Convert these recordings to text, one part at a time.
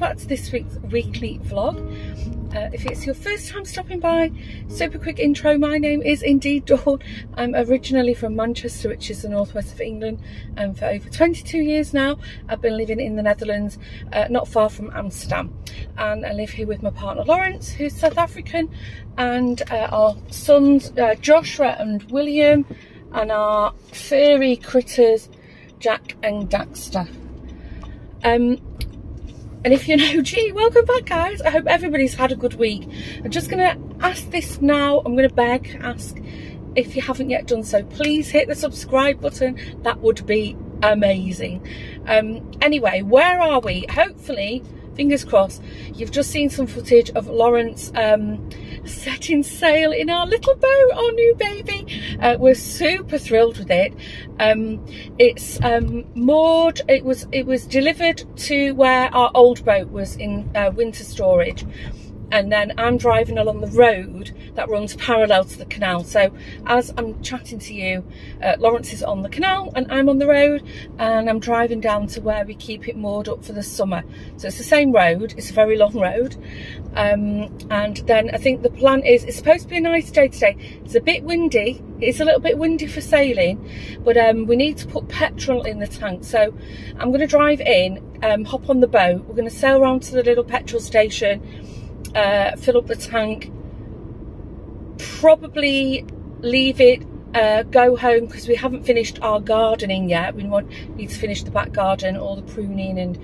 Back to this week's weekly vlog. Uh, if it's your first time stopping by, super quick intro, my name is indeed Dawn. I'm originally from Manchester, which is the northwest of England, and for over 22 years now I've been living in the Netherlands, uh, not far from Amsterdam. And I live here with my partner Lawrence, who's South African, and uh, our sons uh, Joshua and William, and our furry critters Jack and Daxter. Um, and if you're an OG, welcome back guys. I hope everybody's had a good week. I'm just going to ask this now. I'm going to beg, ask if you haven't yet done so, please hit the subscribe button. That would be amazing. Um, anyway, where are we? Hopefully fingers crossed, you've just seen some footage of Lawrence um, setting sail in our little boat, our new baby. Uh, we're super thrilled with it. Um, it's um, moored, it was, it was delivered to where our old boat was in uh, winter storage and then I'm driving along the road that runs parallel to the canal. So as I'm chatting to you, uh, Lawrence is on the canal and I'm on the road and I'm driving down to where we keep it moored up for the summer. So it's the same road, it's a very long road. Um, and then I think the plan is, it's supposed to be a nice day today. It's a bit windy, it's a little bit windy for sailing, but um, we need to put petrol in the tank. So I'm going to drive in, um, hop on the boat, we're going to sail around to the little petrol station uh, fill up the tank, probably leave it, uh, go home because we haven't finished our gardening yet. We want need to finish the back garden, all the pruning and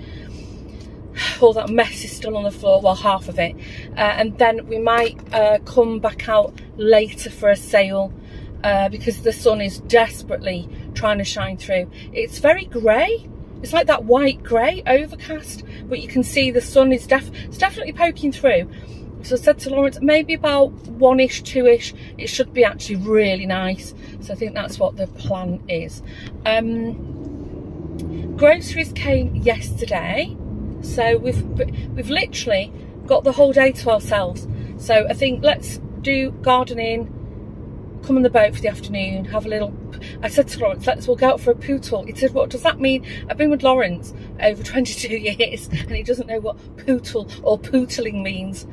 all that mess is still on the floor, well half of it. Uh, and then we might uh, come back out later for a sail uh, because the sun is desperately trying to shine through. It's very grey. It's like that white grey overcast, but you can see the sun is def it's definitely poking through. So I said to Lawrence, maybe about one-ish, two-ish, it should be actually really nice. So I think that's what the plan is. Um, groceries came yesterday. So we've, we've literally got the whole day to ourselves. So I think let's do gardening, come on the boat for the afternoon, have a little... I said to Lawrence, let's we'll out for a pootle. He said, what does that mean? I've been with Lawrence over 22 years and he doesn't know what pootle or pootling means.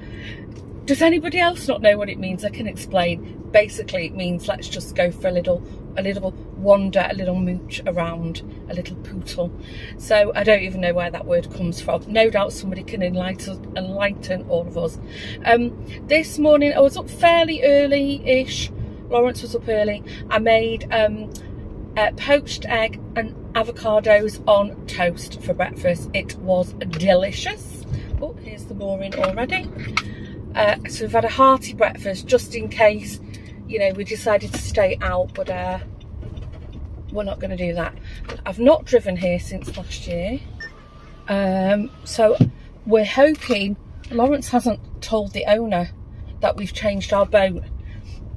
Does anybody else not know what it means? I can explain. Basically, it means let's just go for a little, a little wander, a little mooch around, a little pootle. So I don't even know where that word comes from. No doubt somebody can enlighten, enlighten all of us. Um, this morning I was up fairly early-ish Lawrence was up early. I made um, poached egg and avocados on toast for breakfast. It was delicious. Oh, here's the mooring already. Uh, so we've had a hearty breakfast just in case, you know, we decided to stay out, but uh, we're not going to do that. I've not driven here since last year. Um, so we're hoping, Lawrence hasn't told the owner that we've changed our boat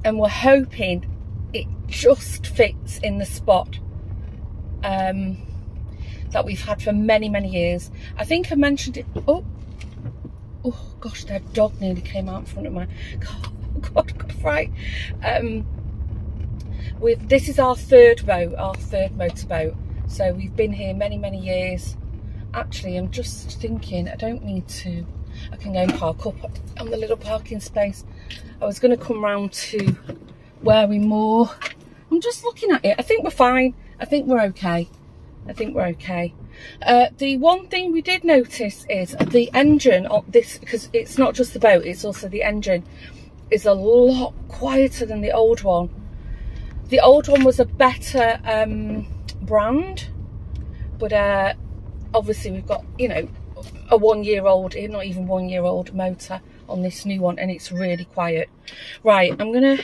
and we're hoping it just fits in the spot um, that we've had for many, many years. I think I mentioned it. Oh, oh gosh, that dog nearly came out in front of my. Oh God, I got fright. Um, with this is our third boat, our third motorboat. So we've been here many, many years. Actually, I'm just thinking I don't need to. I can go and park up on the little parking space. I was going to come round to where we moor. I'm just looking at it. I think we're fine. I think we're okay. I think we're okay. Uh, the one thing we did notice is the engine on this, because it's not just the boat, it's also the engine, is a lot quieter than the old one. The old one was a better um, brand, but uh, obviously we've got, you know, a one year old, not even one year old motor on this new one and it's really quiet. Right, I'm gonna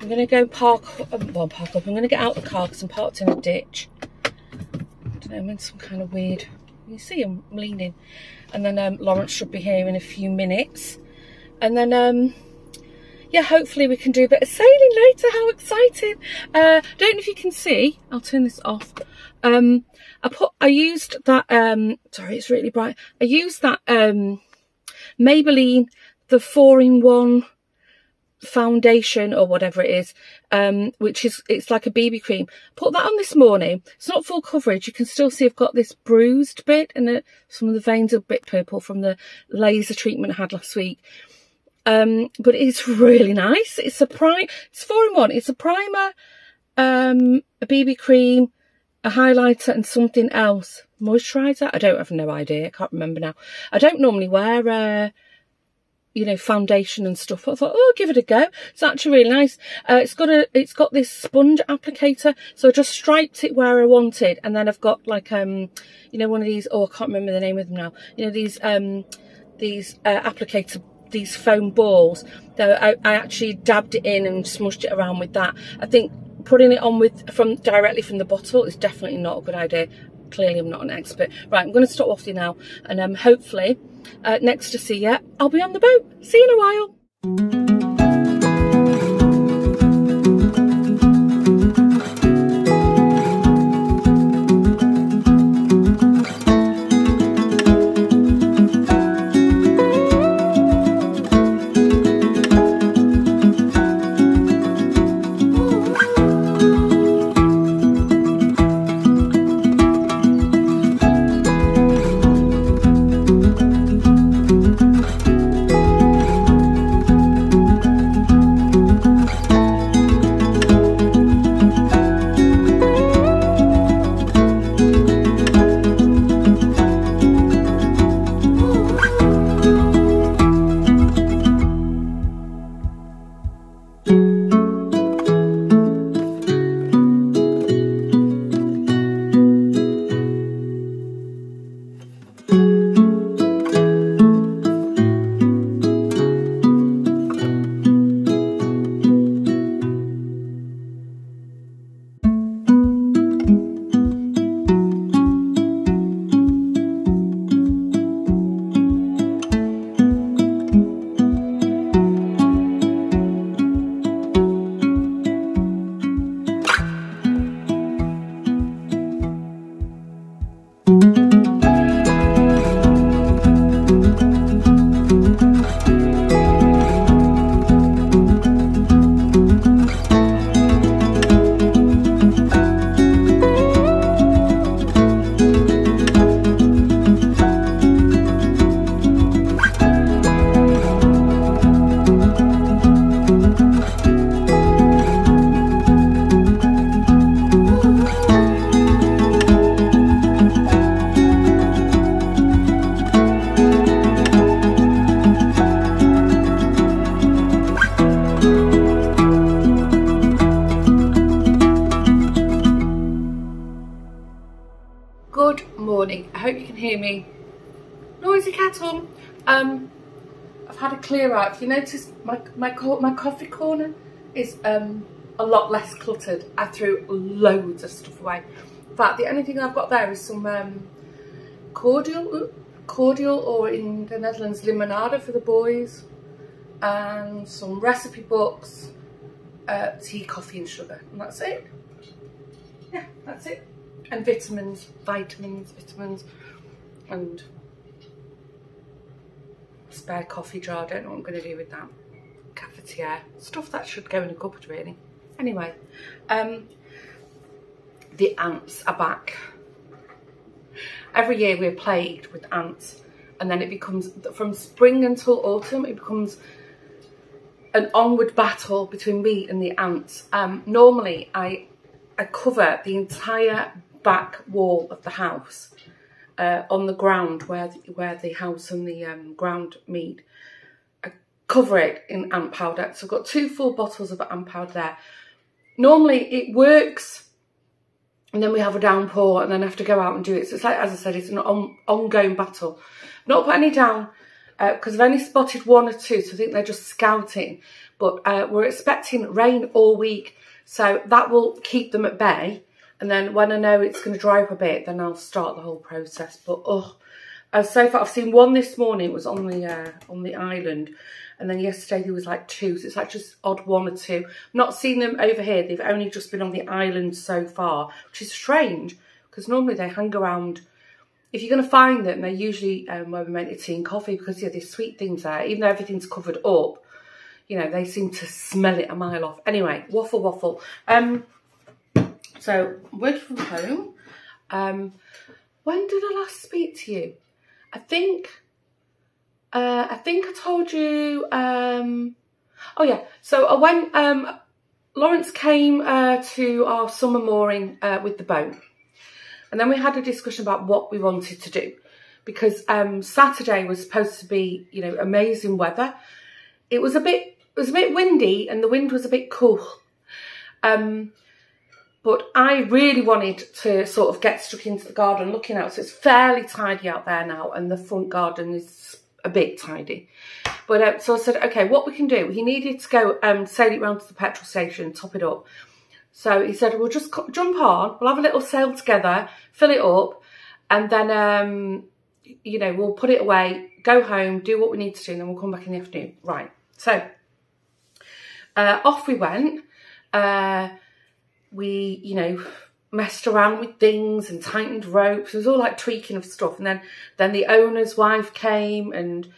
I'm gonna go park um, well park up. I'm gonna get out of the car because I'm parked in a ditch. I I'm in some kind of weird you see I'm leaning. And then um, Lawrence should be here in a few minutes. And then um yeah, hopefully we can do a bit of sailing later. How exciting. Uh don't know if you can see. I'll turn this off. Um I put I used that um sorry, it's really bright. I used that um Maybelline, the four-in-one foundation or whatever it is, um, which is, it's like a BB cream. Put that on this morning. It's not full coverage. You can still see I've got this bruised bit and it, some of the veins are a bit purple from the laser treatment I had last week. Um, but it's really nice. It's a prime, it's four in one. It's a primer, um, a BB cream, a highlighter and something else. Moisturiser? I don't have no idea. I can't remember now. I don't normally wear, uh, you know, foundation and stuff. I thought, oh, give it a go. It's actually really nice. Uh, it's got a, it's got this sponge applicator. So I just striped it where I wanted. And then I've got like, um, you know, one of these, oh, I can't remember the name of them now. You know, these, um, these, uh, applicator, these foam balls that I, I actually dabbed it in and smushed it around with that. I think putting it on with, from, directly from the bottle is definitely not a good idea clearly I'm not an expert. Right, I'm going to stop off you now and um, hopefully uh, next to see you, I'll be on the boat. See you in a while. Um, I've had a clear out. If you notice, my my my coffee corner is um a lot less cluttered. I threw loads of stuff away. In fact, the only thing I've got there is some um, cordial, cordial, or in the Netherlands, limonade for the boys, and some recipe books, uh, tea, coffee, and sugar, and that's it. Yeah, that's it. And vitamins, vitamins, vitamins, and spare coffee jar. I don't know what I'm going to do with that. Cafetiere. Stuff that should go in a cupboard, really. Anyway, um, the ants are back. Every year we're plagued with ants and then it becomes, from spring until autumn, it becomes an onward battle between me and the ants. Um, normally I, I cover the entire back wall of the house uh, on the ground where the, where the house and the um, ground meet. I cover it in ant powder. So I've got two full bottles of ant powder there. Normally it works and then we have a downpour and then have to go out and do it. So it's like, as I said, it's an on, ongoing battle. Not put any down because uh, I've only spotted one or two, so I think they're just scouting. But uh, we're expecting rain all week, so that will keep them at bay. And then when I know it's going to dry up a bit, then I'll start the whole process. But oh, uh, so far I've seen one this morning. It was on the uh, on the island, and then yesterday there was like two. So it's like just odd one or two. Not seen them over here. They've only just been on the island so far, which is strange because normally they hang around. If you're going to find them, they're usually um, where we meant to tea and coffee because yeah, there's sweet things there. Even though everything's covered up, you know, they seem to smell it a mile off. Anyway, waffle waffle. Um, so working from home. Um, when did I last speak to you? I think, uh, I think I told you, um, oh yeah, so I went, um, Lawrence came uh, to our summer mooring uh, with the boat. And then we had a discussion about what we wanted to do. Because um, Saturday was supposed to be, you know, amazing weather. It was a bit it was a bit windy and the wind was a bit cool. Um, but I really wanted to sort of get stuck into the garden looking out. So it's fairly tidy out there now and the front garden is a bit tidy. But uh, so I said, okay, what we can do, he needed to go um, sail it round to the petrol station, top it up. So he said, we'll just jump on, we'll have a little sail together, fill it up, and then, um, you know, we'll put it away, go home, do what we need to do, and then we'll come back in the afternoon. Right. So uh, off we went. Uh, we, you know, messed around with things and tightened ropes. It was all like tweaking of stuff. And then, then the owner's wife came and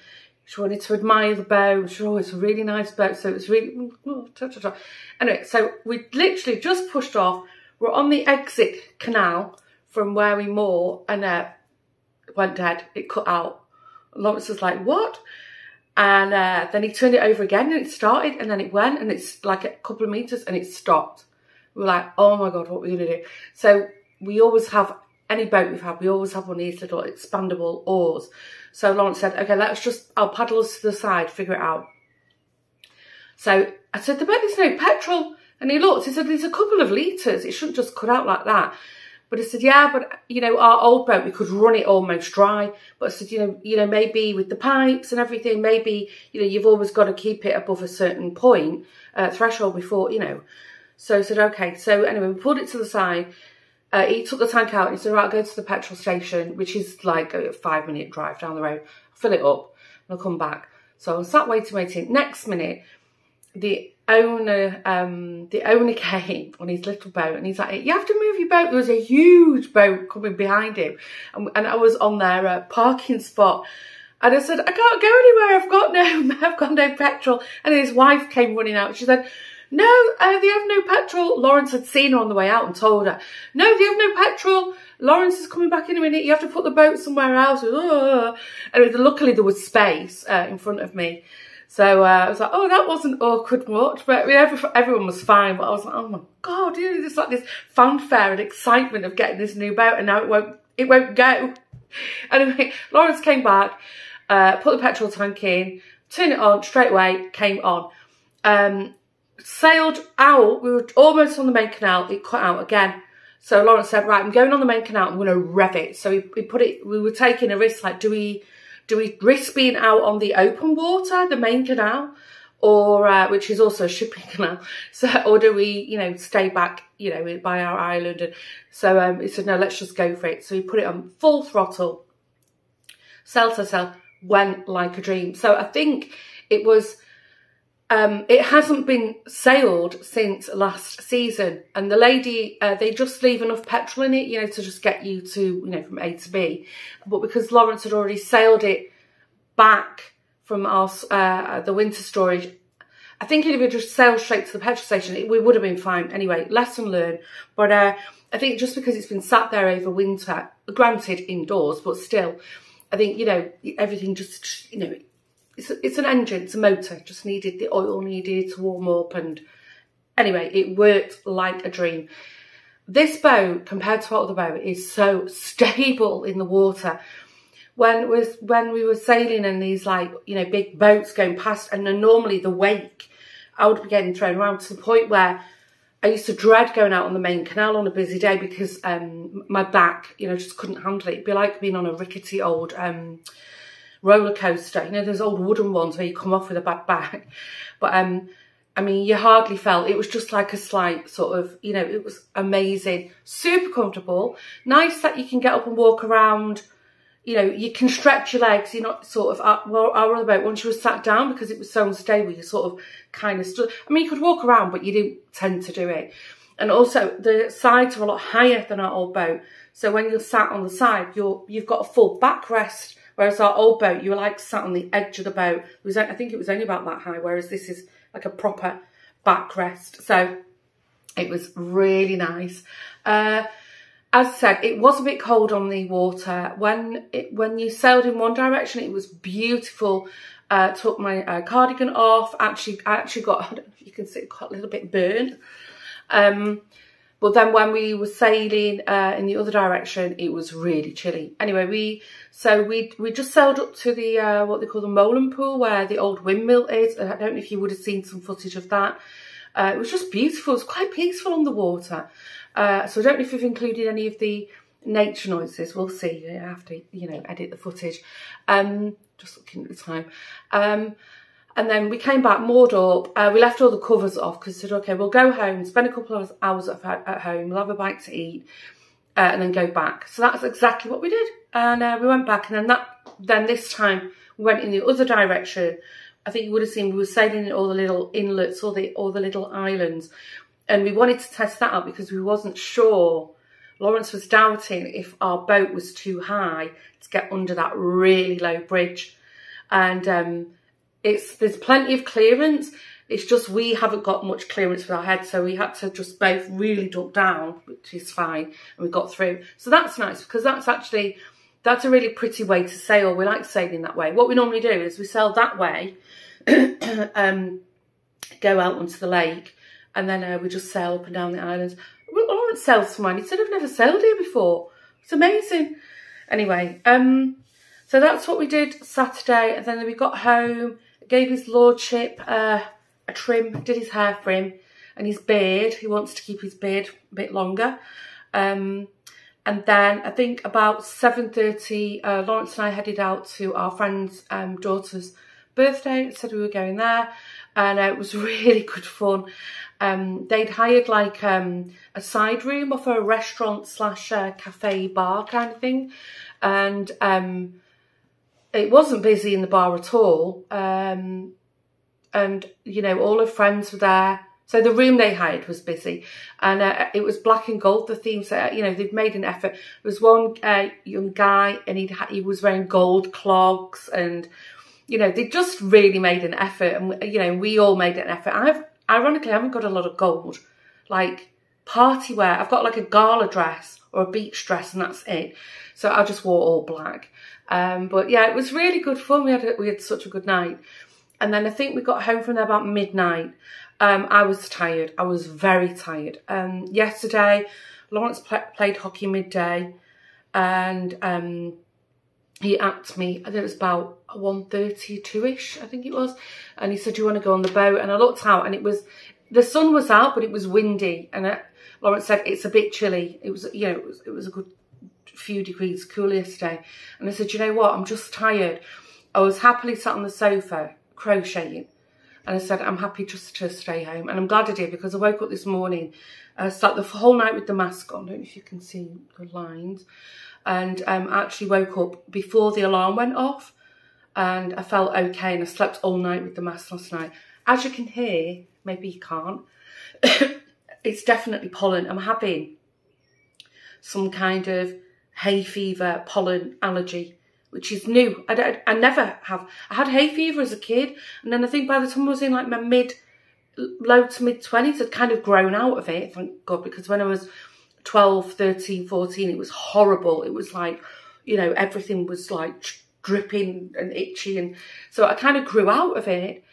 she wanted to admire the boat. She oh, it's a really nice boat. So it was really, ta, ta. anyway, so we literally just pushed off. We're on the exit canal from where we moor and uh, went dead. It cut out. Lawrence was like, what? And uh, then he turned it over again and it started and then it went and it's like a couple of meters and it stopped. We were like, oh my God, what are we going to do? So we always have, any boat we've had, we always have one of these little expandable oars. So Lawrence said, okay, let's just, I'll paddle us to the side, figure it out. So I said, the boat there's no petrol. And he looked, he said, there's a couple of litres. It shouldn't just cut out like that. But I said, yeah, but you know, our old boat, we could run it almost dry. But I said, you know, you know, maybe with the pipes and everything, maybe, you know, you've always got to keep it above a certain point, uh, threshold before, you know. So I said, okay. So anyway, we pulled it to the side. Uh, he took the tank out he said, right, go to the petrol station, which is like a five minute drive down the road. fill it up and I'll come back. So I sat waiting, waiting. Next minute, the owner, um, the owner came on his little boat and he's like, you have to move your boat. There was a huge boat coming behind him. And, and I was on their uh, parking spot. And I said, I can't go anywhere. I've got no, I've got no petrol. And his wife came running out. She said, no, uh, they have no petrol. Lawrence had seen her on the way out and told her, no, they have no petrol. Lawrence is coming back in a minute. You have to put the boat somewhere else. And luckily there was space uh, in front of me. So uh, I was like, oh, that wasn't awkward much, but I mean, every, everyone was fine. But I was like, oh my god, you know, there's like this fanfare and excitement of getting this new boat, and now it won't, it won't go. Anyway, Lawrence came back, uh, put the petrol tank in, turned it on straight away, came on. Um, sailed out. We were almost on the main canal. It cut out again. So Lawrence said, right, I'm going on the main canal. I'm going to rev it. So we, we put it, we were taking a risk, like, do we do we risk being out on the open water, the main canal, or uh, which is also a shipping canal? So, or do we, you know, stay back, you know, by our island? And so um, he said, no, let's just go for it. So he put it on full throttle, sail to sail, went like a dream. So I think it was um, it hasn't been sailed since last season and the lady, uh, they just leave enough petrol in it, you know, to just get you to, you know, from A to B. But because Lawrence had already sailed it back from our, uh, the winter storage, I think if it just sailed straight to the petrol station, it, we would have been fine. Anyway, lesson learned. But uh, I think just because it's been sat there over winter, granted indoors, but still, I think, you know, everything just, you know, it's, it's an engine, it's a motor, just needed the oil needed to warm up and anyway, it worked like a dream. This boat, compared to other boat, is so stable in the water. When was when we were sailing in these like, you know, big boats going past and then normally the wake, I would be getting thrown around to the point where I used to dread going out on the main canal on a busy day because um, my back, you know, just couldn't handle it. It'd be like being on a rickety old um, roller coaster. You know, those old wooden ones where you come off with a bad back. But, um, I mean, you hardly felt, it was just like a slight sort of, you know, it was amazing. Super comfortable. Nice that you can get up and walk around. You know, you can stretch your legs. You're not sort of, well, our other boat, once you were sat down, because it was so unstable, you sort of kind of stood. I mean, you could walk around, but you didn't tend to do it. And also, the sides are a lot higher than our old boat. So when you're sat on the side, you're, you've got a full backrest Whereas our old boat, you were like sat on the edge of the boat. It was, I think it was only about that high, whereas this is like a proper backrest. So it was really nice. Uh, as I said, it was a bit cold on the water. When it, when you sailed in one direction, it was beautiful. Uh, took my uh, cardigan off. Actually, I actually got, I don't know if you can see, got a little bit burned. Um, but then when we were sailing uh, in the other direction, it was really chilly. Anyway, we so we we just sailed up to the uh, what they call the Molan Pool, where the old windmill is. I don't know if you would have seen some footage of that. Uh, it was just beautiful. It was quite peaceful on the water. Uh, so I don't know if we've included any of the nature noises. We'll see. I have to, you know, edit the footage. Um, just looking at the time. Um, and then we came back, moored up. Uh, we left all the covers off because said, okay, we'll go home, spend a couple of hours at, home, we'll have a bite to eat, uh, and then go back. So that's exactly what we did. And uh, we went back, and then that, then this time we went in the other direction. I think you would have seen we were sailing in all the little inlets, all the all the little islands, and we wanted to test that out because we wasn't sure. Lawrence was doubting if our boat was too high to get under that really low bridge, and um, it's there's plenty of clearance. It's just we haven't got much clearance with our head, so we had to just both really duck down, which is fine, and we got through. So that's nice because that's actually that's a really pretty way to sail. We like sailing that way. What we normally do is we sail that way, um, go out onto the lake, and then uh, we just sail up and down the islands. Lawrence sails for mine. He said, I've never sailed here before. It's amazing. Anyway, um, so that's what we did Saturday. And then we got home gave his lordship uh, a trim, did his hair for him and his beard. He wants to keep his beard a bit longer. Um, and then I think about 7.30, uh, Lawrence and I headed out to our friend's um, daughter's birthday. Said we were going there and uh, it was really good fun. Um, they'd hired like um, a side room off a restaurant slash uh, cafe bar kind of thing. And um, it wasn't busy in the bar at all. Um, and, you know, all her friends were there. So the room they hired was busy and uh, it was black and gold, the theme. So, you know, they've made an effort. There was one uh, young guy and he he was wearing gold clogs and, you know, they just really made an effort. And, you know, we all made an effort. I've, ironically, I haven't got a lot of gold, like party wear. I've got like a gala dress or a beach dress and that's it. So I just wore all black. Um, but yeah, it was really good fun. We had a, we had such a good night. And then I think we got home from there about midnight. Um, I was tired. I was very tired. Um, yesterday, Lawrence pl played hockey midday and um, he asked me, I think it was about 1.32ish, I think it was. And he said, do you want to go on the boat? And I looked out and it was, the sun was out, but it was windy. And it, Lawrence said, it's a bit chilly. It was, you know, it was, it was a good few degrees cooler yesterday. And I said, you know what, I'm just tired. I was happily sat on the sofa crocheting. And I said, I'm happy just to stay home. And I'm glad I did because I woke up this morning, I uh, sat the whole night with the mask on. I don't know if you can see the lines. And um, actually woke up before the alarm went off. And I felt okay and I slept all night with the mask last night. As you can hear, maybe you can't, it's definitely pollen. I'm having some kind of hay fever, pollen allergy, which is new. I, I, never have. I had hay fever as a kid, and then I think by the time I was in like my mid, low to mid 20s, I'd kind of grown out of it, thank God, because when I was 12, 13, 14, it was horrible. It was like, you know, everything was like dripping and itchy. And so I kind of grew out of it.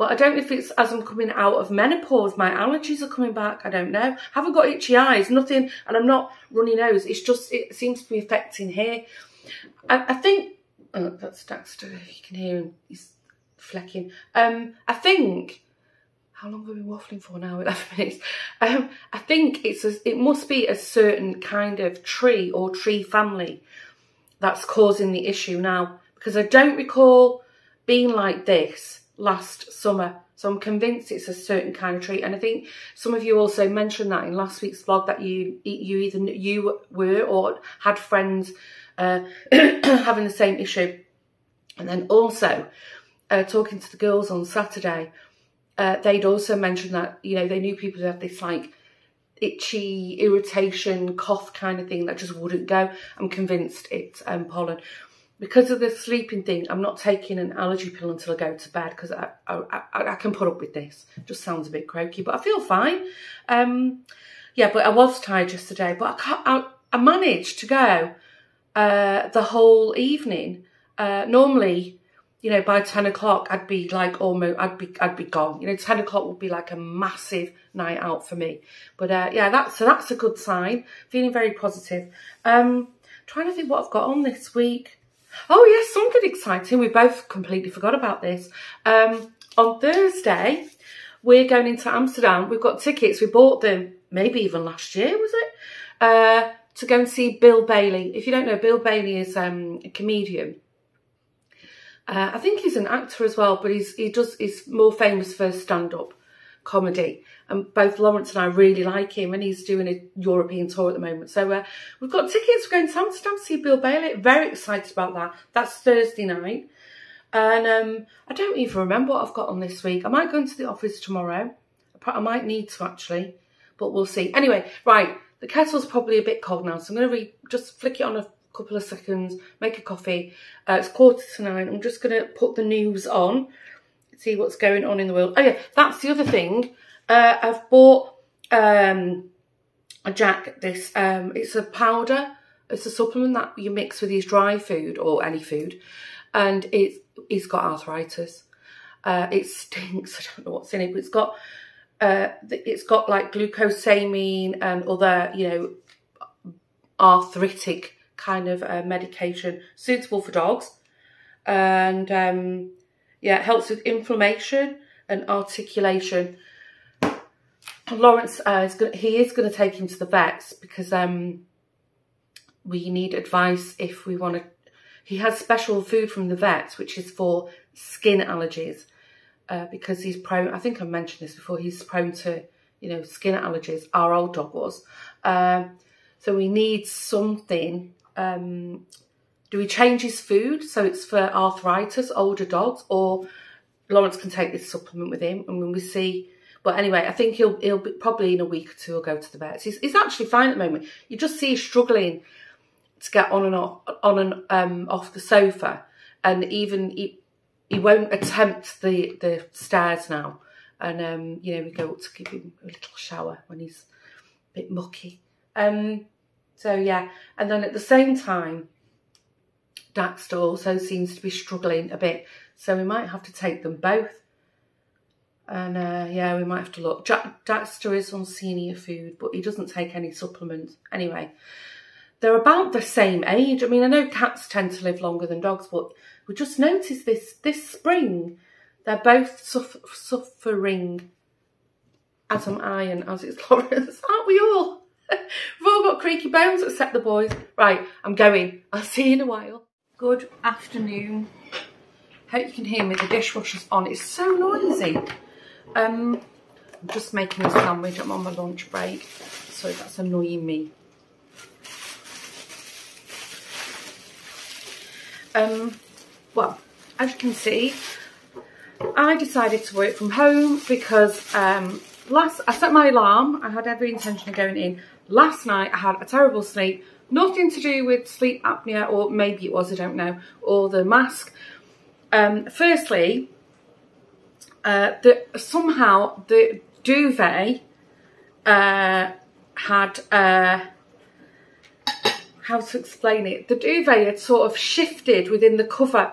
But I don't know if it's as I'm coming out of menopause, my allergies are coming back. I don't know. I haven't got itchy eyes, nothing, and I'm not runny nose. It's just, it seems to be affecting here. I, I think, oh, that's Daxter. You can hear him. He's flecking. Um, I think, how long have we been waffling for now? 11 minutes. Um, I think it's a, it must be a certain kind of tree or tree family that's causing the issue now. Because I don't recall being like this last summer. So I'm convinced it's a certain kind of tree. And I think some of you also mentioned that in last week's vlog that you you either you were or had friends uh, having the same issue. And then also uh, talking to the girls on Saturday, uh, they'd also mentioned that, you know, they knew people who had this like itchy, irritation, cough kind of thing that just wouldn't go. I'm convinced it's um, pollen. Because of the sleeping thing, I'm not taking an allergy pill until I go to bed because I, I, I, I, can put up with this. Just sounds a bit croaky, but I feel fine. Um, yeah, but I was tired yesterday, but I, can't, I, I managed to go uh, the whole evening. Uh, normally, you know, by 10 o'clock, I'd be like almost, I'd be, I'd be gone. You know, 10 o'clock would be like a massive night out for me. But uh, yeah, that's, so that's a good sign. Feeling very positive. Um, trying to think what I've got on this week. Oh yes, something exciting. We both completely forgot about this. Um, on Thursday, we're going into Amsterdam. We've got tickets. We bought them maybe even last year, was it? Uh, to go and see Bill Bailey. If you don't know, Bill Bailey is um, a comedian. Uh, I think he's an actor as well, but he's he does he's more famous for stand-up comedy. And both Lawrence and I really like him, and he's doing a European tour at the moment. So uh, we've got tickets. We're going to Amsterdam to see Bill Bailey. Very excited about that. That's Thursday night. And um, I don't even remember what I've got on this week. I might go into the office tomorrow. I might need to actually, but we'll see. Anyway, right, the kettle's probably a bit cold now, so I'm going to just flick it on a couple of seconds, make a coffee. Uh, it's quarter to nine. I'm just going to put the news on see what's going on in the world. Oh yeah, that's the other thing. Uh, I've bought um, a Jack this. Um, it's a powder. It's a supplement that you mix with his dry food or any food, and it's he's got arthritis. Uh, it stinks. I don't know what's in it, but it's got uh, it's got like glucosamine and other you know arthritic kind of uh, medication suitable for dogs, and um, yeah, it helps with inflammation and articulation. Lawrence, uh, is gonna, he is going to take him to the vets because um, we need advice if we want to. He has special food from the vets, which is for skin allergies, uh, because he's prone. I think I mentioned this before. He's prone to, you know, skin allergies. Our old dog was. Um, so we need something um, do we change his food so it's for arthritis, older dogs, or Lawrence can take this supplement with him and when we see. But anyway, I think he'll he'll be, probably in a week or two he'll go to the vets. He's, he's actually fine at the moment. You just see he's struggling to get on and off on and um, off the sofa, and even he he won't attempt the the stairs now. And um, you know we go up to give him a little shower when he's a bit mucky. Um, so yeah, and then at the same time Daxter also seems to be struggling a bit. So we might have to take them both. And uh, yeah, we might have to look. Jack Daxter is on senior food, but he doesn't take any supplements. Anyway, they're about the same age. I mean, I know cats tend to live longer than dogs, but we just noticed this this spring. They're both suffer suffering, as am I and as is Lawrence. Aren't we all? We've all got creaky bones except the boys. Right, I'm going. I'll see you in a while. Good afternoon. Hope you can hear me. The dishwasher's on. It's so noisy. Um, I'm just making a sandwich. I'm on my lunch break. So that's annoying me. Um, well, as you can see, I decided to work from home because um, last I set my alarm. I had every intention of going in. Last night I had a terrible sleep Nothing to do with sleep apnea, or maybe it was, I don't know, or the mask. Um, firstly, uh, somehow the duvet uh, had, uh, how to explain it, the duvet had sort of shifted within the cover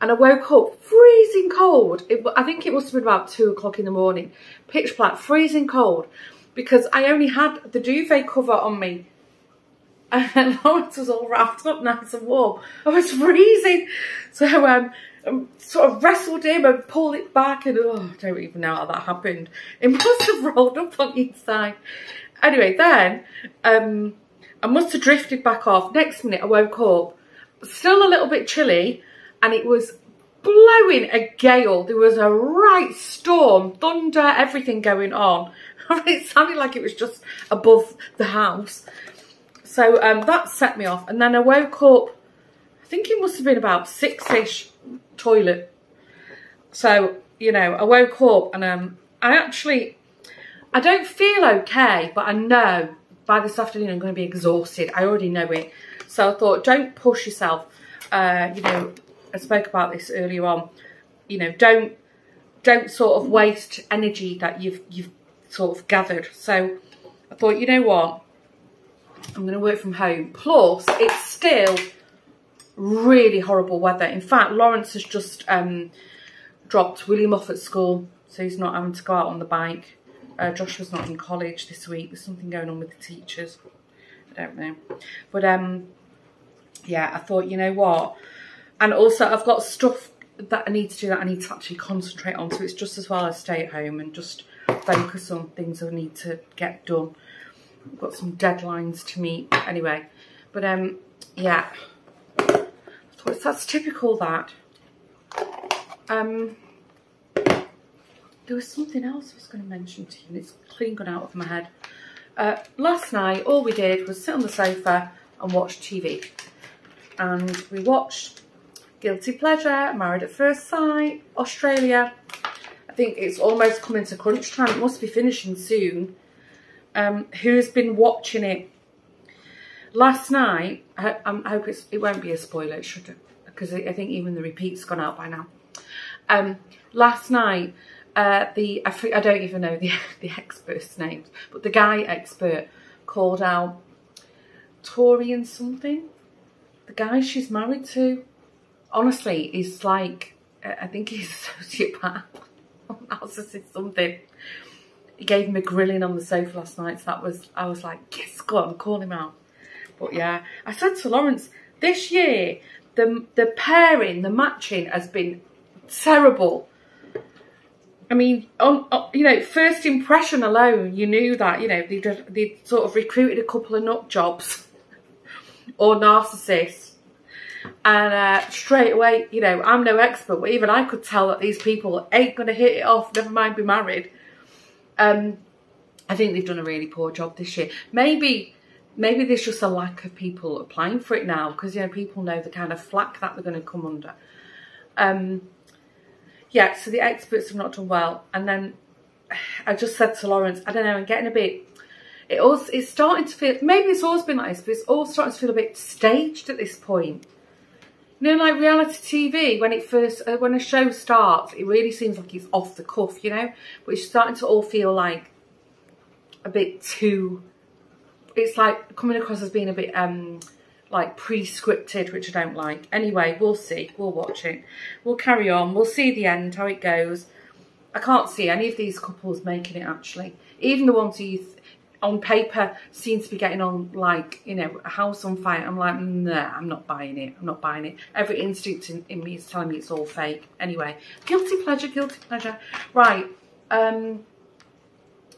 and I woke up freezing cold. It, I think it must have been about two o'clock in the morning, pitch black, freezing cold, because I only had the duvet cover on me and Lawrence was all wrapped up nice and warm. I was freezing. So um, I sort of wrestled him and pulled it back and oh, I don't even know how that happened. It must have rolled up on the inside. Anyway, then um, I must have drifted back off. Next minute I woke up, still a little bit chilly and it was blowing a gale. There was a right storm, thunder, everything going on. it sounded like it was just above the house. So um, that set me off. And then I woke up, I think it must have been about six-ish toilet. So, you know, I woke up and um, I actually, I don't feel okay, but I know by this afternoon I'm going to be exhausted. I already know it. So I thought, don't push yourself. uh, you know, I spoke about this earlier on. You know, don't don't sort of waste energy that you've you've sort of gathered. So I thought, you know what, I'm going to work from home. Plus, it's still really horrible weather. In fact, Lawrence has just um, dropped William off at school, so he's not having to go out on the bike. Uh, Joshua's not in college this week. There's something going on with the teachers. I don't know. But um, yeah, I thought, you know what? And also, I've got stuff that I need to do that I need to actually concentrate on. So it's just as well I stay at home and just focus on things I need to get done. I've got some deadlines to meet anyway. But um, yeah, that's typical that. Um, there was something else I was going to mention to you and it's clean gone out of my head. Uh, last night, all we did was sit on the sofa and watch TV. And we watched Guilty Pleasure, Married at First Sight, Australia. I think it's almost coming to crunch time. It must be finishing soon. Um, who's been watching it? Last night, I, I hope it won't be a spoiler, should because I think even the repeat's gone out by now. Um, last night, uh, the I, I, don't even know the, the expert's names, but the guy expert called out Tori and something. The guy she's married to, honestly, is like, I think he's a sociopath, narcissist, something. He gave him a grilling on the sofa last night, so that was, I was like, yes, go on, call him out. But yeah, I said to Lawrence, this year, the, the pairing, the matching has been terrible. I mean, on, on, you know, first impression alone, you knew that, you know, they'd, they'd sort of recruited a couple of nut jobs or narcissists. And uh, straight away, you know, I'm no expert, but even I could tell that these people ain't going to hit it off, never mind be married. Um, I think they've done a really poor job this year. Maybe maybe there's just a lack of people applying for it now because, you know, people know the kind of flack that they're going to come under. Um, yeah, so the experts have not done well. And then I just said to Lawrence, I don't know, I'm getting a bit, it all, it's starting to feel, maybe it's always been like this, but it's all starting to feel a bit staged at this point. You know, like reality TV, when it first, uh, when a show starts, it really seems like it's off the cuff, you know? But it's starting to all feel like a bit too, it's like coming across as being a bit, um, like pre-scripted, which I don't like. Anyway, we'll see. We'll watch it. We'll carry on. We'll see the end, how it goes. I can't see any of these couples making it, actually. Even the ones who on paper seems to be getting on like, you know, a house on fire. I'm like, nah, I'm not buying it. I'm not buying it. Every instinct in, in me is telling me it's all fake. Anyway, guilty pleasure, guilty pleasure. Right. Um,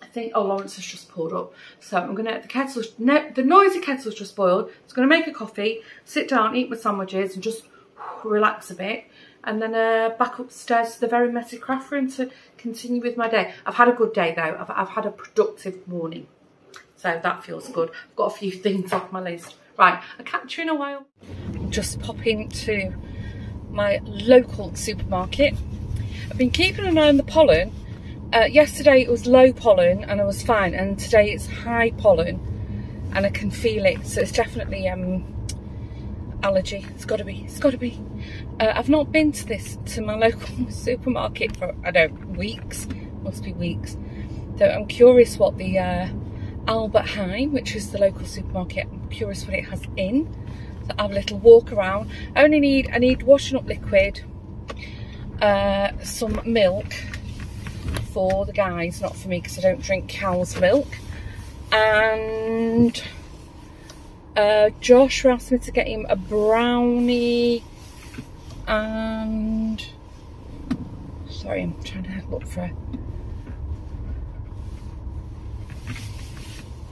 I think, oh, Lawrence has just poured up. So I'm going to, the kettle, no, the noisy kettle's just boiled. It's going to make a coffee, sit down, eat my sandwiches and just relax a bit. And then uh, back upstairs to the very messy craft room to continue with my day. I've had a good day though. I've, I've had a productive morning. So that feels good. I've got a few things off my list. Right, I'll catch you in a while. Just popping to my local supermarket. I've been keeping an eye on the pollen uh, yesterday it was low pollen and I was fine and today it's high pollen and I can feel it so it's definitely um, allergy it's got to be it's got to be uh, I've not been to this to my local supermarket for I don't know weeks must be weeks so I'm curious what the uh, Albert Heijn which is the local supermarket I'm curious what it has in so I have a little walk around I only need I need washing up liquid uh, some milk for the guys, not for me because I don't drink cow's milk. And uh, Josh asked me to get him a brownie and sorry, I'm trying to look for a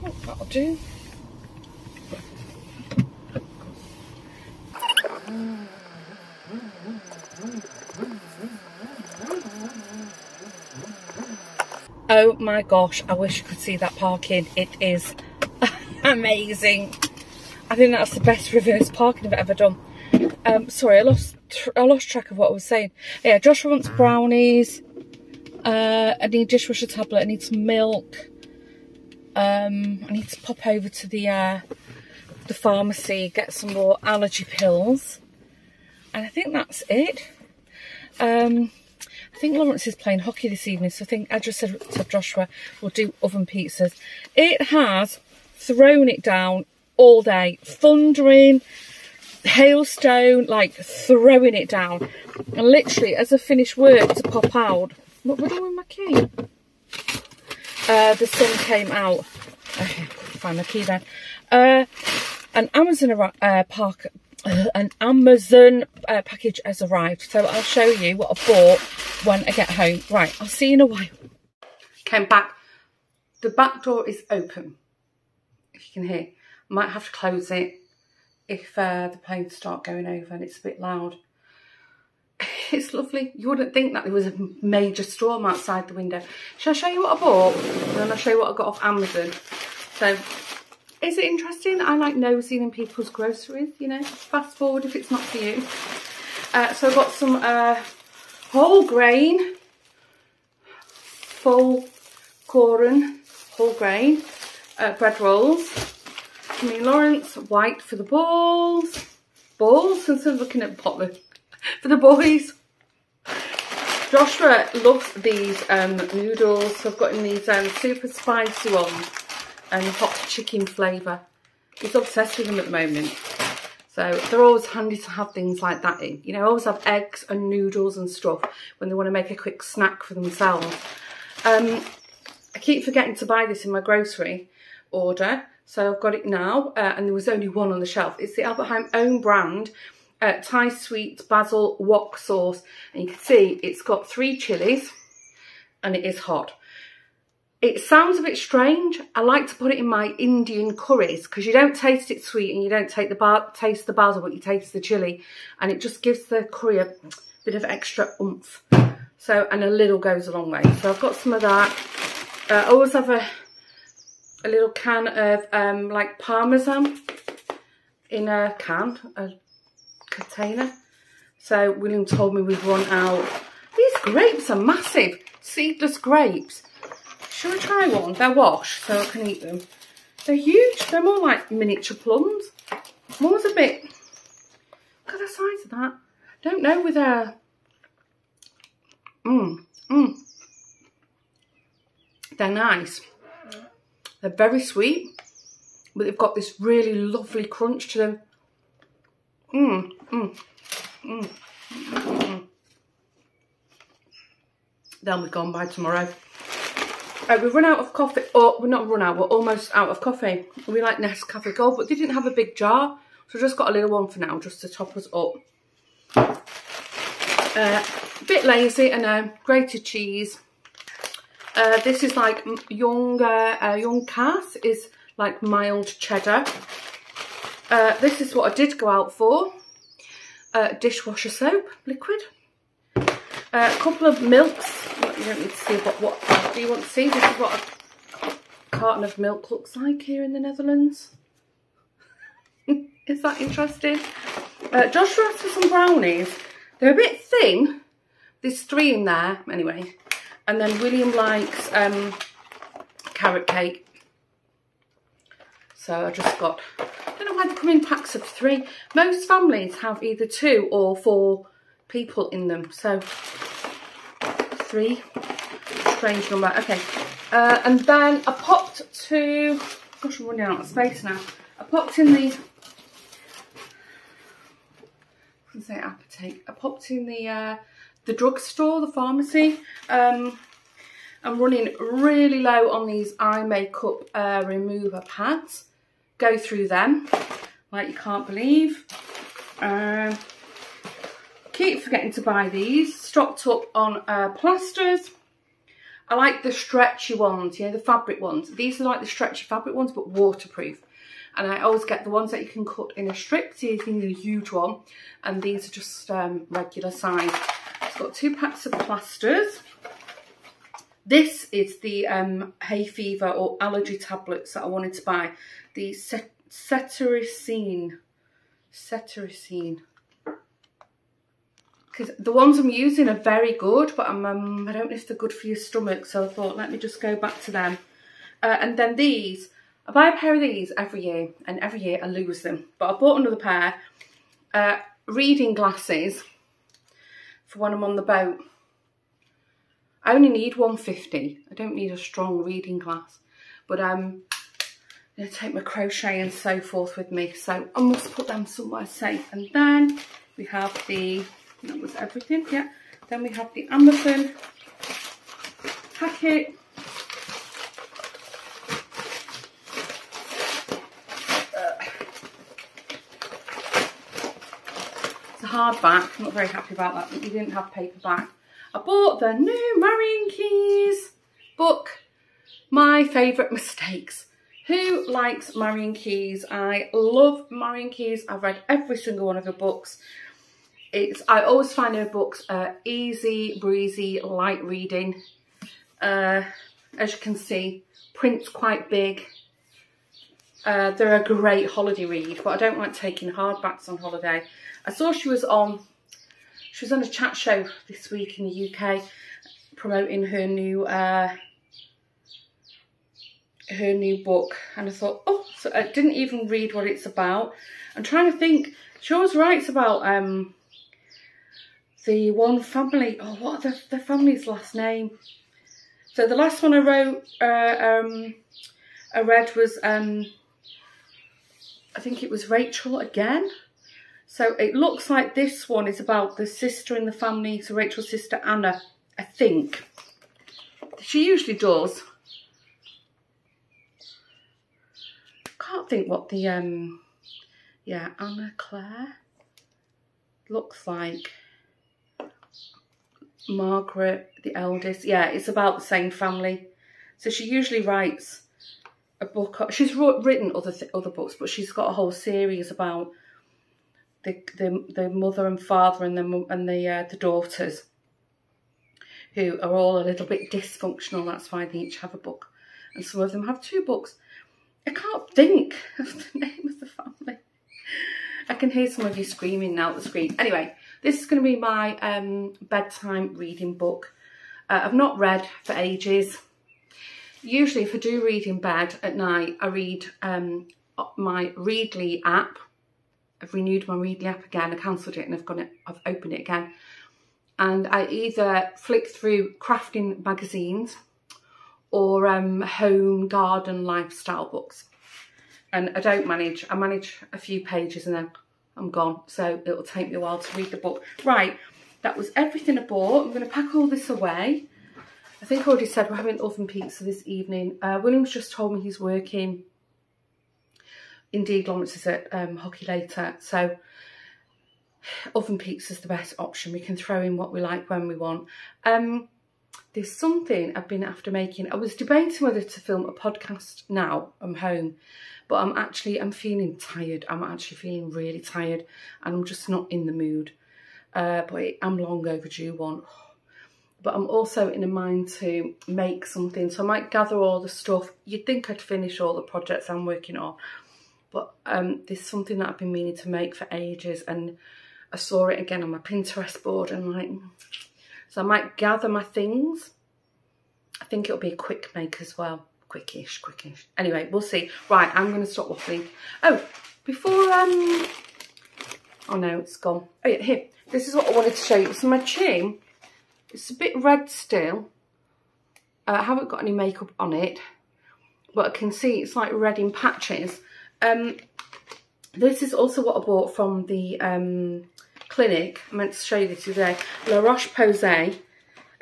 oh, that'll do. Oh my gosh, I wish you could see that parking. It is amazing. I think that's the best reverse parking I've ever done. Um, sorry, I lost I lost track of what I was saying. Yeah, Joshua wants brownies. Uh, I need dishwasher tablet. I need some milk. Um, I need to pop over to the uh, the pharmacy, get some more allergy pills. and I think that's it. Um, I think Lawrence is playing hockey this evening, so I think I just said to Joshua, we'll do oven pizzas. It has thrown it down all day, thundering, hailstone, like throwing it down. And literally, as I finished work to pop out, what would I with my key? Uh, the sun came out. Okay, find my key then. Uh, an Amazon uh, park, uh, an Amazon uh, package has arrived. So I'll show you what I bought when I get home. Right, I'll see you in a while. Came back. The back door is open. If you can hear. Might have to close it if uh, the planes start going over and it's a bit loud. It's lovely. You wouldn't think that there was a major storm outside the window. Shall I show you what I bought? And then I'll show you what I got off Amazon. So, is it interesting? I like nosing in people's groceries, you know. Fast forward if it's not for you. Uh, so I got some uh, whole grain, full corn, whole grain uh, bread rolls me Lawrence, white for the balls. Balls, instead of looking at Potley. For the boys. Joshua loves these um, noodles. So I've got in these um, super spicy ones and hot chicken flavour. He's obsessed with them at the moment. So they're always handy to have things like that in. You know, always have eggs and noodles and stuff when they want to make a quick snack for themselves. Um, I keep forgetting to buy this in my grocery order. So I've got it now, uh, and there was only one on the shelf. It's the Albert Heijn own brand, uh, Thai sweet basil wok sauce. And you can see it's got three chilies, and it is hot. It sounds a bit strange. I like to put it in my Indian curries because you don't taste it sweet and you don't take the taste the basil, but you taste the chili. And it just gives the curry a bit of extra oomph. So, and a little goes a long way. So I've got some of that. Uh, I always have a a little can of um, like parmesan in a can, a container. So William told me we've run out. These grapes are massive, seedless grapes. Should I try one? They're washed, so I can eat them. They're huge. They're more like miniature plums. One's a bit... Look at the size of that. Don't know with a... Mmm, mmm. They're nice. They're very sweet, but they've got this really lovely crunch to them. Mmm, mmm, mmm. They'll be gone by tomorrow. Uh, we've run out of coffee, or we're not run out, we're almost out of coffee. We like Nescafe Gold, but they didn't have a big jar, so just got a little one for now, just to top us up. Uh, a bit lazy, I know, grated cheese, uh, this is like young, uh, young kaas is like mild cheddar. Uh, this is what I did go out for. Uh, dishwasher soap, liquid. Uh, a couple of milks. You don't need to see what, what do you want to see? This is what a carton of milk looks like here in the Netherlands. is that interesting? Uh, Joshua asked for some brownies. They're a bit thin. There's three in there. Anyway, and then William likes um, carrot cake. So I just got, come in packs of three. Most families have either two or four people in them. So three, strange number. Okay, uh, and then I popped to, gosh I'm running out of space now. I popped in the, I say apotheek. I popped in the uh, the drugstore, the pharmacy. Um, I'm running really low on these eye makeup uh, remover pads. Go through them like you can't believe. Um, keep forgetting to buy these. Stocked up on uh, plasters. I like the stretchy ones, you know, the fabric ones. These are like the stretchy fabric ones, but waterproof. And I always get the ones that you can cut in a strip, so you can a huge one. And these are just um, regular size. It's got two packs of plasters. This is the um, hay fever or allergy tablets that I wanted to buy. The cetirizine. Cetirizine. Because the ones I'm using are very good, but I'm, um, I don't know if they're good for your stomach. So I thought, let me just go back to them. Uh, and then these. I buy a pair of these every year. And every year I lose them. But I bought another pair. Uh, reading glasses for when I'm on the boat. I only need 150. I don't need a strong reading glass. But um, I'm going to take my crochet and so forth with me. So I must put them somewhere safe. And then we have the, that was everything, yeah. Then we have the Amazon packet. It's a hardback. I'm not very happy about that, but we didn't have paperback. I bought the new Marian Keyes book, My Favourite Mistakes. Who likes Marian Keyes? I love Marian Keyes. I've read every single one of her books. It's I always find her books uh, easy, breezy, light reading. Uh, as you can see, print's quite big. Uh, they're a great holiday read, but I don't like taking hardbacks on holiday. I saw she was on she was on a chat show this week in the UK promoting her new uh, her new book and I thought, oh, so I didn't even read what it's about. I'm trying to think, she always writes about um, the one family, oh, what the, the family's last name? So the last one I wrote, uh, um, I read was, um, I think it was Rachel again. So it looks like this one is about the sister in the family, so Rachel's sister Anna, I think. She usually does. Can't think what the, um, yeah, Anna Claire looks like. Margaret, the eldest. Yeah, it's about the same family. So she usually writes a book. She's written other other books, but she's got a whole series about the the, the mother and father and the and the uh, the daughters who are all a little bit dysfunctional. That's why they each have a book, and some of them have two books. I can't think of the name of the family. I can hear some of you screaming now at the screen. Anyway, this is going to be my um, bedtime reading book. Uh, I've not read for ages. Usually if I do read in bed at night, I read um, my Readly app I've renewed my Readly app again. I cancelled it and I've it. I've opened it again. And I either flick through crafting magazines or um, home, garden, lifestyle books. And I don't manage. I manage a few pages and then I'm gone. So it'll take me a while to read the book. Right, that was everything I bought. I'm going to pack all this away. I think I already said we're having oven pizza this evening. Uh, William's just told me he's working indeed Lawrence is at um, hockey later. So oven pizza is the best option. We can throw in what we like when we want. Um, there's something I've been after making. I was debating whether to film a podcast now. I'm home. But I'm actually, I'm feeling tired. I'm actually feeling really tired. And I'm just not in the mood. Uh, but I'm long overdue one. But I'm also in a mind to make something. So I might gather all the stuff. You'd think I'd finish all the projects I'm working on. But um, there's something that I've been meaning to make for ages and I saw it again on my Pinterest board and like, so I might gather my things. I think it'll be a quick make as well. Quickish, quickish. Anyway, we'll see. Right, I'm going to stop waffling. Oh, before, um, oh no, it's gone. Oh yeah, here. This is what I wanted to show you. So my chin, it's a bit red still. Uh, I haven't got any makeup on it, but I can see it's like red in patches. Um, this is also what I bought from the um, clinic. I meant to show you this today. La Roche-Posay.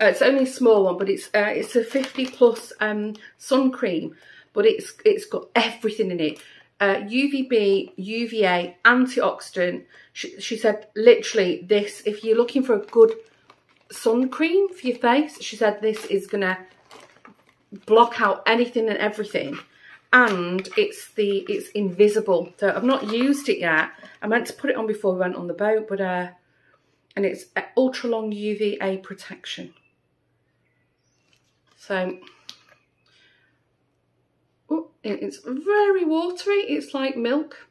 Uh, it's only a small one, but it's uh, it's a 50 plus um, sun cream, but it's it's got everything in it. Uh, UVB, UVA, antioxidant. She, she said literally this, if you're looking for a good sun cream for your face, she said this is going to block out anything and everything and it's the it's invisible. So I've not used it yet. I meant to put it on before we went on the boat but uh and it's ultra long UVA protection. So oh, it's very watery. It's like milk.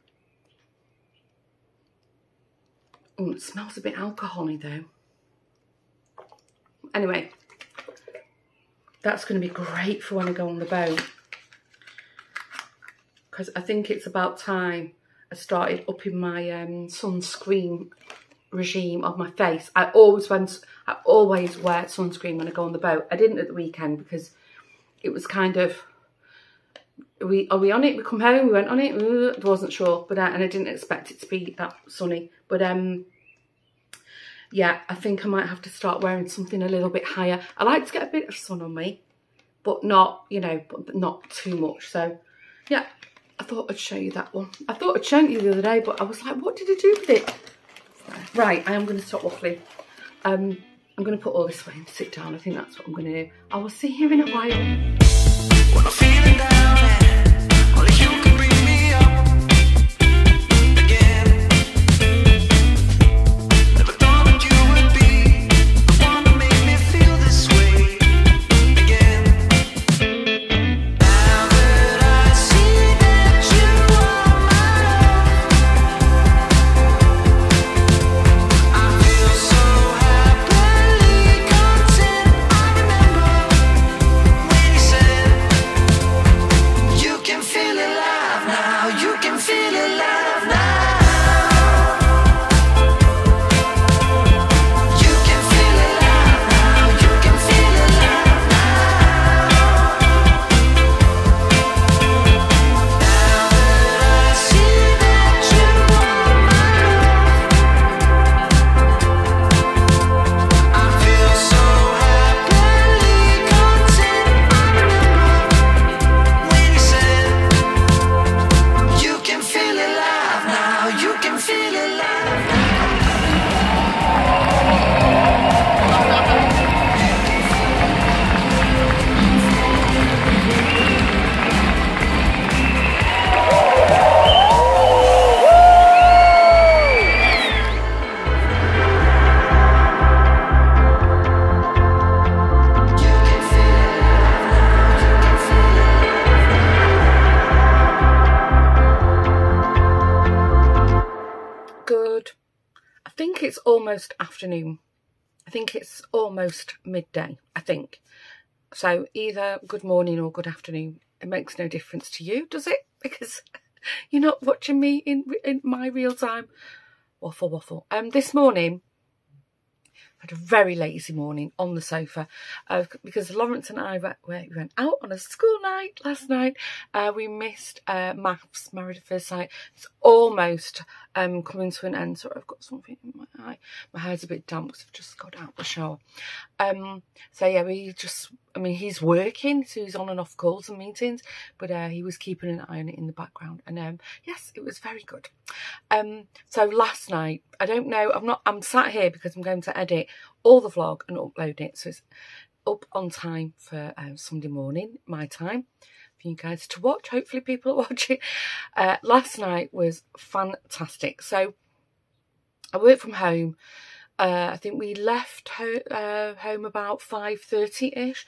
Oh it smells a bit alcoholy though. Anyway that's going to be great for when I go on the boat because I think it's about time I started upping my um, sunscreen regime of my face. I always went, I always wear sunscreen when I go on the boat. I didn't at the weekend because it was kind of, are we, are we on it? We come home, we went on it, I wasn't sure, but uh, and I didn't expect it to be that sunny. But um, yeah, I think I might have to start wearing something a little bit higher. I like to get a bit of sun on me, but not, you know, but not too much. So yeah, I thought I'd show you that one. I thought I'd shown you the other day, but I was like, what did I do with it? Right, I am going to stop waffling. Um, I'm going to put all this away and sit down. I think that's what I'm going to do. I will see you in a while. Midday, I think. So either good morning or good afternoon. It makes no difference to you, does it? Because you're not watching me in in my real time. Waffle, waffle. Um, this morning had a very lazy morning on the sofa uh, because Lawrence and I we went out on a school night last night. Uh, we missed uh, MAFS, married at first sight. It's almost um, coming to an end. So I've got something in my eye. My hair's a bit damp because I've just got out the shower. Um, so yeah, we just, I mean, he's working, so he's on and off calls and meetings, but uh, he was keeping an eye on it in the background. And um, yes, it was very good. Um, so last night, I don't know, I'm not, I'm sat here because I'm going to edit all the vlog and upload it. So it's up on time for uh, Sunday morning, my time for you guys to watch. Hopefully people are watching. Uh, last night was fantastic. So I work from home. Uh, I think we left ho uh, home about 5.30ish.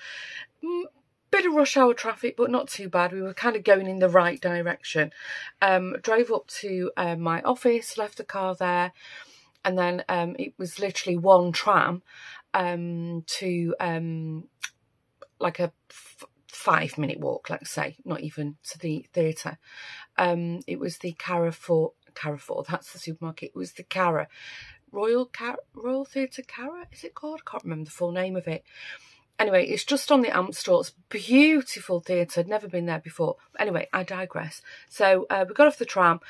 Mm, bit of rush hour traffic, but not too bad. We were kind of going in the right direction. Um, drove up to uh, my office, left the car there, and then um, it was literally one tram um, to um, like a five minute walk, let's say, not even to the theatre. Um, it was the Carrefour, Carrefour, that's the supermarket, it was the Carré, Royal Car Royal Theatre Carré, is it called? I can't remember the full name of it. Anyway, it's just on the Amstel. It's beautiful theatre. I'd never been there before. Anyway, I digress. So uh, we got off the tram.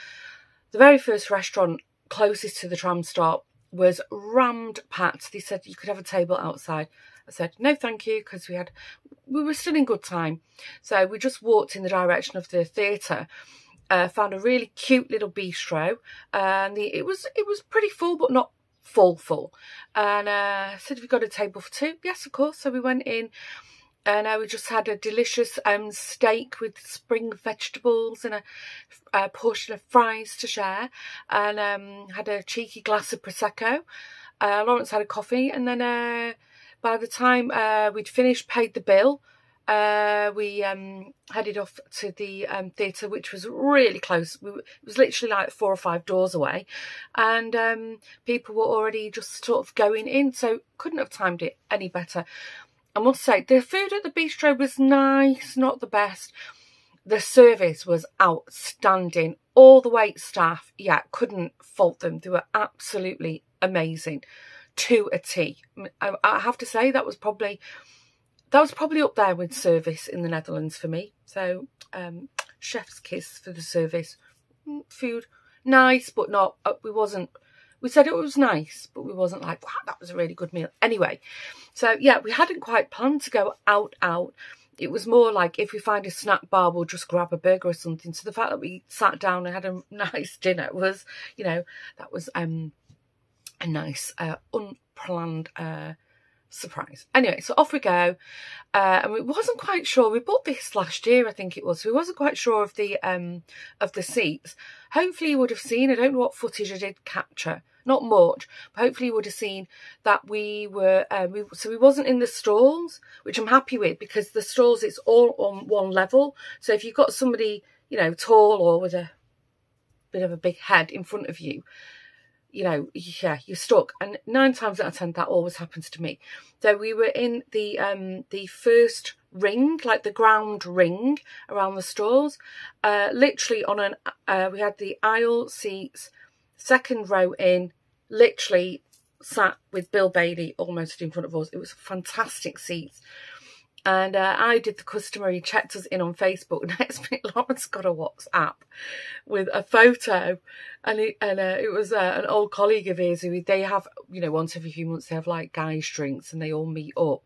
The very first restaurant closest to the tram stop was rammed packed. They said you could have a table outside. I said, no, thank you, because we had, we were still in good time. So we just walked in the direction of the theatre. Uh, found a really cute little bistro, and the, it was it was pretty full, but not full full. And uh, said, "We got a table for two? Yes, of course. So we went in, and uh, we just had a delicious um, steak with spring vegetables and a, a, portion of fries to share, and um, had a cheeky glass of prosecco. Uh, Lawrence had a coffee, and then uh, by the time uh, we'd finished, paid the bill, uh, we um, headed off to the um, theatre, which was really close. We, it was literally like four or five doors away, and um, people were already just sort of going in, so couldn't have timed it any better. I must say, the food at the bistro was nice, not the best. The service was outstanding. All the wait staff, yeah, couldn't fault them. They were absolutely amazing to a T. I, I have to say that was probably that was probably up there with service in the Netherlands for me. So um, chef's kiss for the service. Mm, food nice, but not. Uh, we wasn't. We said it was nice, but we wasn't like wow, that was a really good meal. Anyway, so yeah, we hadn't quite planned to go out out. It was more like if we find a snack bar, we'll just grab a burger or something. So the fact that we sat down and had a nice dinner was, you know, that was um a nice uh, unplanned uh surprise. Anyway, so off we go. Uh, and we wasn't quite sure. We bought this last year, I think it was. We wasn't quite sure of the um of the seats. Hopefully you would have seen. I don't know what footage I did capture. Not much, but hopefully you would have seen that we were. Um, we, so we wasn't in the stalls, which I'm happy with because the stalls it's all on one level. So if you've got somebody you know tall or with a bit of a big head in front of you, you know, yeah, you're stuck. And nine times out of ten, that always happens to me. So we were in the um the first ring, like the ground ring around the stalls. Uh, literally on an, uh, we had the aisle seats, second row in, literally sat with Bill Bailey almost in front of us. It was fantastic seats. And uh, I did the customer, he checked us in on Facebook. Next minute, Lawrence got a WhatsApp with a photo. And, it, and uh, it was uh, an old colleague of his who they have, you know, once every few months, they have like guys' drinks and they all meet up.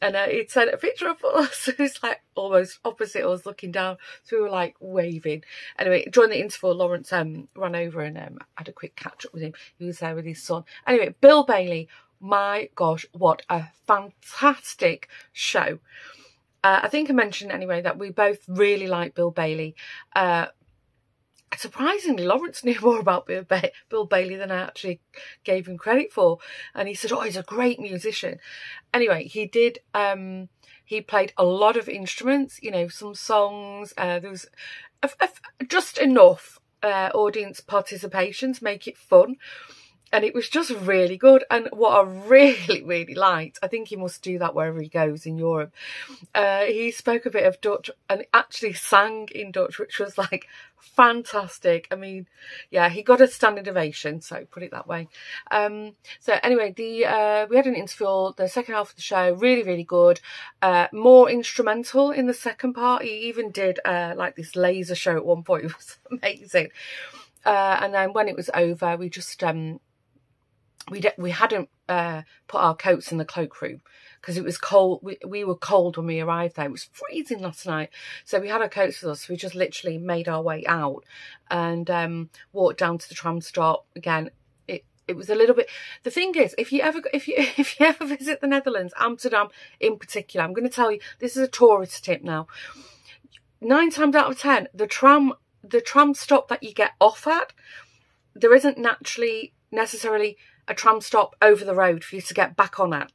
And uh, it sent a picture of us. it's like almost opposite us looking down. So we were like waving. Anyway, during the interval, Lawrence um, ran over and um, had a quick catch up with him. He was there with his son. Anyway, Bill Bailey my gosh, what a fantastic show. Uh, I think I mentioned anyway that we both really like Bill Bailey. Uh, surprisingly, Lawrence knew more about Bill, ba Bill, Bailey than I actually gave him credit for. And he said, oh, he's a great musician. Anyway, he did, um, he played a lot of instruments, you know, some songs. Uh, there was a, a, just enough uh, audience participation to make it fun and it was just really good. And what I really, really liked, I think he must do that wherever he goes in Europe. Uh, he spoke a bit of Dutch and actually sang in Dutch, which was like fantastic. I mean, yeah, he got a standing ovation, so put it that way. Um, so anyway, the uh, we had an interview, the second half of the show, really, really good. Uh, more instrumental in the second part. He even did uh, like this laser show at one point. It was amazing. Uh, and then when it was over, we just um, we we hadn't uh, put our coats in the cloakroom because it was cold. We, we were cold when we arrived there. It was freezing last night. So we had our coats with us. We just literally made our way out and um, walked down to the tram stop. Again, it, it was a little bit... The thing is, if you ever if you if you ever visit the Netherlands, Amsterdam in particular, I'm going to tell you, this is a tourist tip now. Nine times out of ten, the tram the tram stop that you get off at, there isn't naturally necessarily a tram stop over the road for you to get back on at.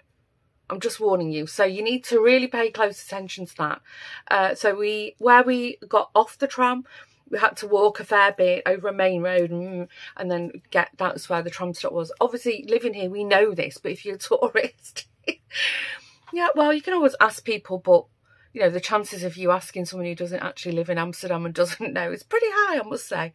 I'm just warning you. So you need to really pay close attention to that. Uh, so we, where we got off the tram, we had to walk a fair bit over a main road and, and then get, that's where the tram stop was. Obviously living here, we know this, but if you're a tourist, yeah, well, you can always ask people, but you know, the chances of you asking someone who doesn't actually live in Amsterdam and doesn't know is pretty high, I must say.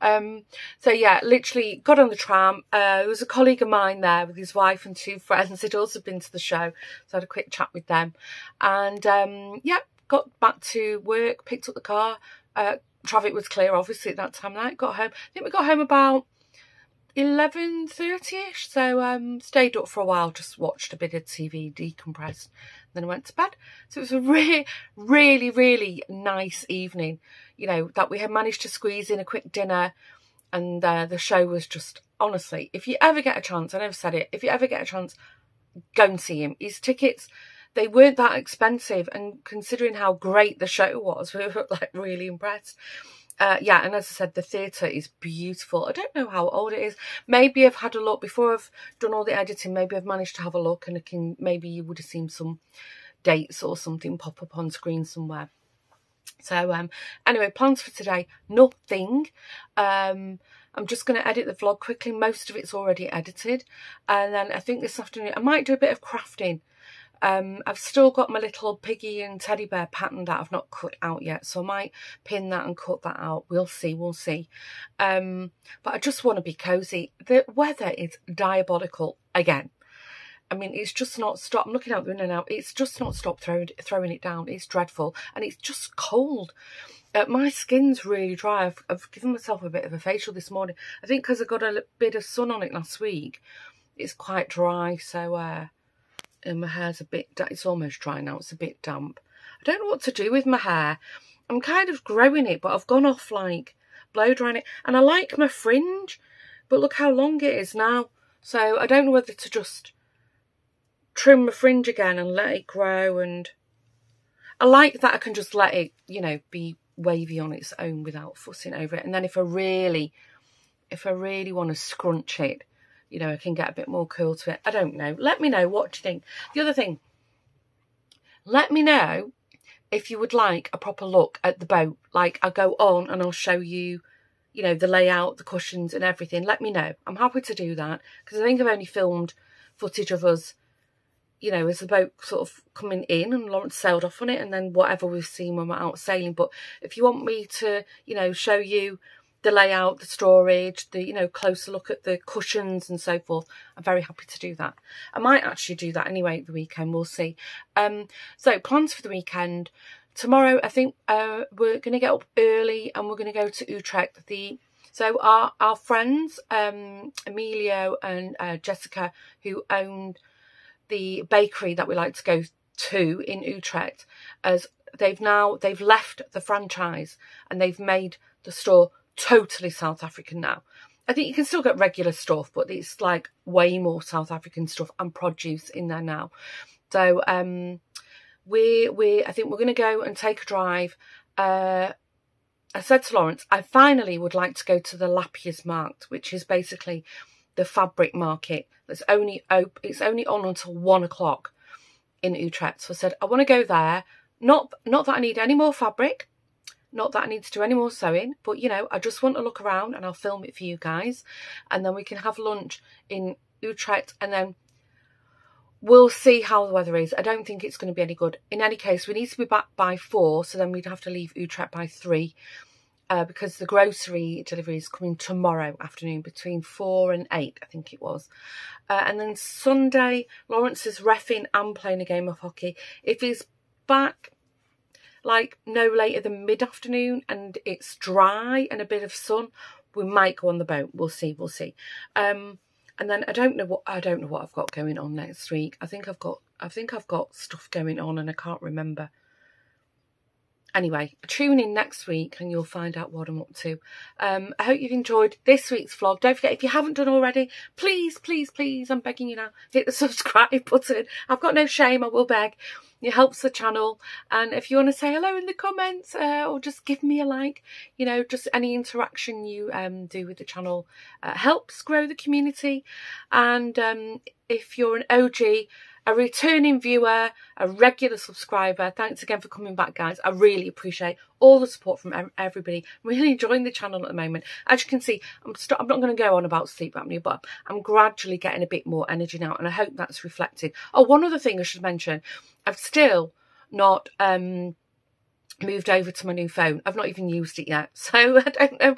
Um, so yeah, literally got on the tram. Uh, there was a colleague of mine there with his wife and two friends. They'd also been to the show. So I had a quick chat with them. And um, yeah, got back to work, picked up the car. Uh, traffic was clear, obviously, at that time night. Got home. I think we got home about 11.30ish. So um, stayed up for a while, just watched a bit of TV, decompressed then I went to bed. So it was a really, really, really nice evening, you know, that we had managed to squeeze in a quick dinner and uh, the show was just, honestly, if you ever get a chance, I never said it, if you ever get a chance, go and see him. His tickets, they weren't that expensive and considering how great the show was, we were like really impressed. Uh, yeah, and as I said, the theatre is beautiful. I don't know how old it is. Maybe I've had a look before I've done all the editing. Maybe I've managed to have a look and I can, maybe you would have seen some dates or something pop up on screen somewhere. So um, anyway, plans for today, nothing. Um, I'm just going to edit the vlog quickly. Most of it's already edited. And then I think this afternoon I might do a bit of crafting Um, I've still got my little piggy and teddy bear pattern that I've not cut out yet. So I might pin that and cut that out. We'll see, we'll see. Um, but I just want to be cosy. The weather is diabolical again. I mean, it's just not stop. I'm looking out the window now. It's just not stop throwing throwing it down. It's dreadful, and it's just cold. Uh, my skin's really dry. I've, I've, given myself a bit of a facial this morning. I think because I got a bit of sun on it last week, it's quite dry. So, uh, and my hair's a bit. It's almost dry now. It's a bit damp. I don't know what to do with my hair. I'm kind of growing it, but I've gone off like blow drying it, and I like my fringe, but look how long it is now. So I don't know whether to just trim my fringe again and let it grow and I like that I can just let it, you know, be wavy on its own without fussing over it. And then if I really, if I really want to scrunch it, you know, I can get a bit more curl to it. I don't know. Let me know what you think. The other thing, let me know if you would like a proper look at the boat. Like I'll go on and I'll show you, you know, the layout, the cushions and everything. Let me know. I'm happy to do that because I think I've only filmed footage of us you know, as the boat sort of coming in and Lawrence sailed off on it and then whatever we've seen when we're out sailing. But if you want me to, you know, show you the layout, the storage, the, you know, closer look at the cushions and so forth, I'm very happy to do that. I might actually do that anyway the weekend, we'll see. Um, so plans for the weekend. Tomorrow, I think uh, we're going to get up early and we're going to go to Utrecht. The so our our friends, um, Emilio and uh, Jessica, who owned the bakery that we like to go to in Utrecht as they've now they've left the franchise and they've made the store totally South African now. I think you can still get regular stuff, but it's like way more South African stuff and produce in there now. So um, we we I think we're going to go and take a drive. Uh, I said to Lawrence, I finally would like to go to the Lapjesmarkt, which is basically the fabric market that's only op- it's only on until one o'clock in Utrecht. So I said, I want to go there. Not not that I need any more fabric, not that I need to do any more sewing, but you know, I just want to look around and I'll film it for you guys. And then we can have lunch in Utrecht and then we'll see how the weather is. I don't think it's going to be any good. In any case, we need to be back by four, so then we'd have to leave Utrecht by three uh, because the grocery delivery is coming tomorrow afternoon between four and eight, I think it was. Uh, and then Sunday, Lawrence is refing and playing a game of hockey. If he's back like no later than mid-afternoon and it's dry and a bit of sun, we might go on the boat. We'll see, we'll see. Um, and then I don't know what I don't know what I've got going on next week. I think I've got I think I've got stuff going on and I can't remember. Anyway, tune in next week and you'll find out what I'm up to. Um, I hope you've enjoyed this week's vlog. Don't forget, if you haven't done already, please, please, please, I'm begging you now, hit the subscribe button. I've got no shame, I will beg. It helps the channel. And if you want to say hello in the comments uh, or just give me a like, you know, just any interaction you um, do with the channel uh, helps grow the community. And um, if you're an OG, a returning viewer, a regular subscriber. Thanks again for coming back, guys. I really appreciate all the support from everybody. I'm really enjoying the channel at the moment. As you can see, I'm, I'm not going to go on about sleep apnea, but I'm gradually getting a bit more energy now, and I hope that's reflected. Oh, one other thing I should mention. I've still not... um moved over to my new phone. I've not even used it yet. So I don't know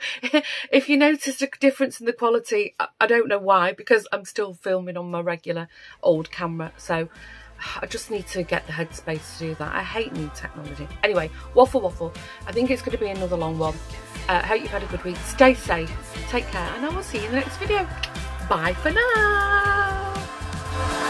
if you noticed a difference in the quality. I don't know why because I'm still filming on my regular old camera. So I just need to get the headspace to do that. I hate new technology. Anyway, waffle waffle. I think it's going to be another long one. I uh, hope you've had a good week. Stay safe. Take care and I will see you in the next video. Bye for now.